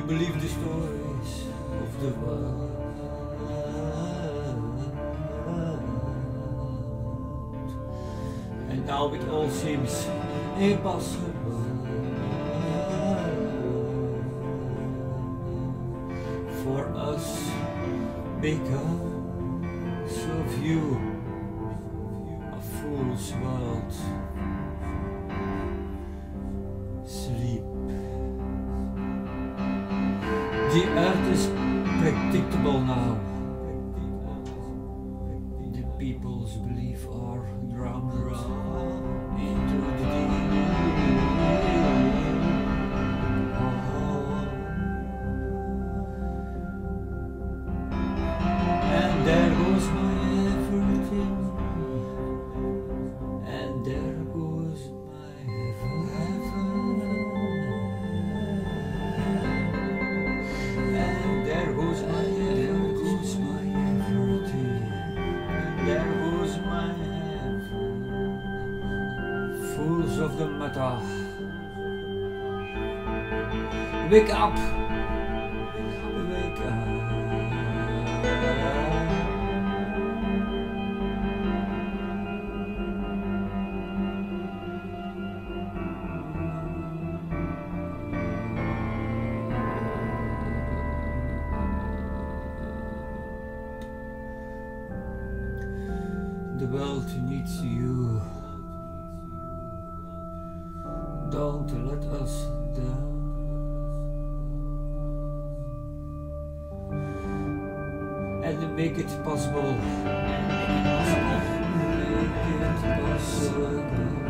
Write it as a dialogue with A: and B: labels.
A: you believe the stories of the world? And now it all seems impossible for us because of you, The earth is predictable now. The people's belief are drowned into the of the meta. Uh, wake up! Wake up. The world needs you. Don't let us down. And make it possible. Make it possible.